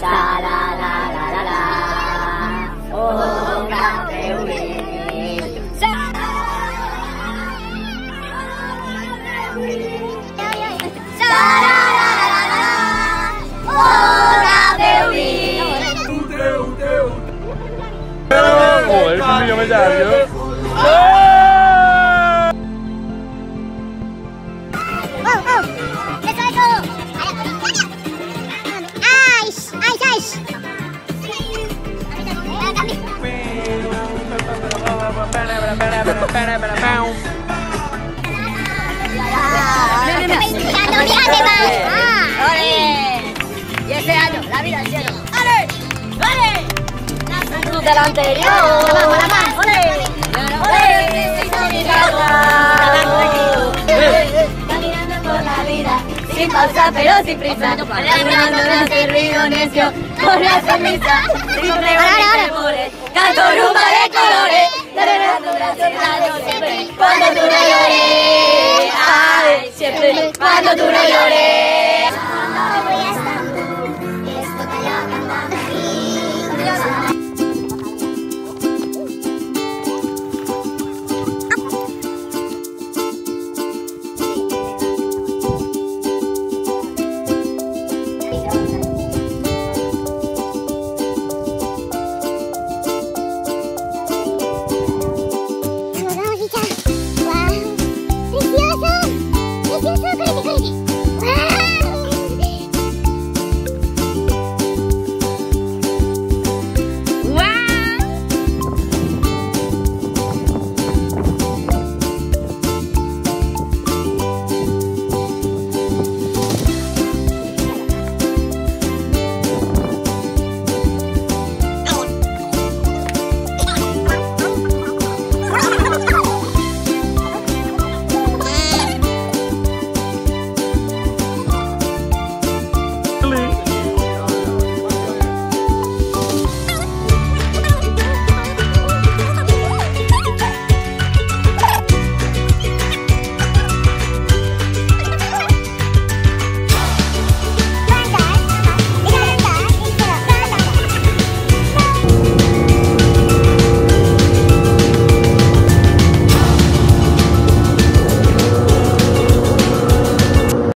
Sa la la la la la. Oh, Gabriel. Sa Sa la la la la la. Oh, Gabriel. Joder, es un millonario. Oh, Y ese año, la vida al cielo. Caminando por la vida, sin pausa pero sin prisa. Caminando de servido necio, con la sonrisa. Sin temores, canto rumba de colores. Siempre, cuando tú no llores. Ay, siempre, cuando tú no llores. couple roses.